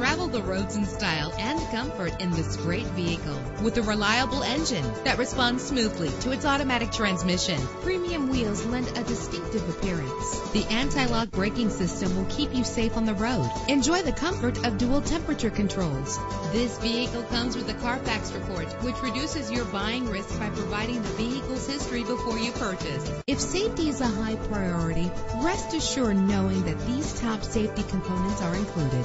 Travel the roads in style and comfort in this great vehicle with a reliable engine that responds smoothly to its automatic transmission. Premium wheels lend a distinctive appearance. The anti-lock braking system will keep you safe on the road. Enjoy the comfort of dual temperature controls. This vehicle comes with a Carfax report, which reduces your buying risk by providing the vehicle's history before you purchase. If safety is a high priority, rest assured knowing that these top safety components are included.